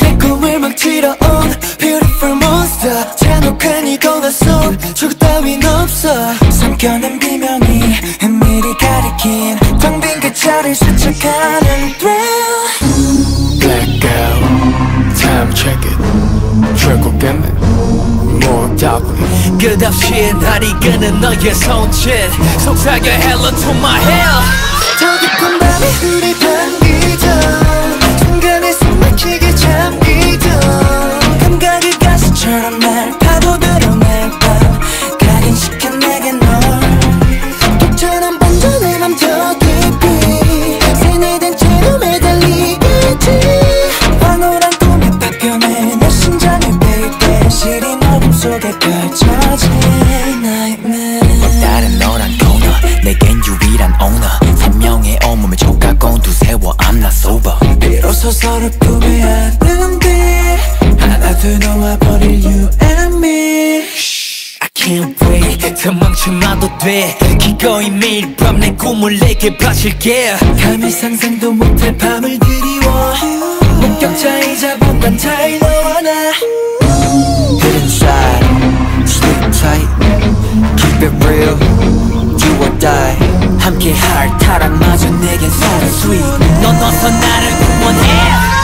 내 꿈을 망치러 온 beautiful monster 이거가 속 죽을 따윈 없어. 삼켜낸 비명이 은밀히 가리킨 텅빈 그 자리를 스쳐가는 thrill. Blackout Time check it. 결국 깨매 못하고. 끝없이 날 이 끄는 너의 손짓 속삭여 hello to my hell. 더 깊은 속에 펼쳐진 nightmare. 다른 너란 코너 내겐 유일한 owner. 세 명의 온몸에 조각 곤두세워 I'm not sober. 비로소 서로 구매하는데 하나 둘 놓아버릴 you and me. Can't wait. 도망쳐 놔도 돼. 기꺼이 매일 밤 내 꿈을 내게 바칠게. 감히 상상도 못할 밤을 드리워. 목격자이자 본관 너와 나 함께 할 타락마저 내겐 so sweet 넌 어서 나를 응원해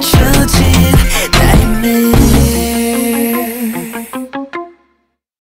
children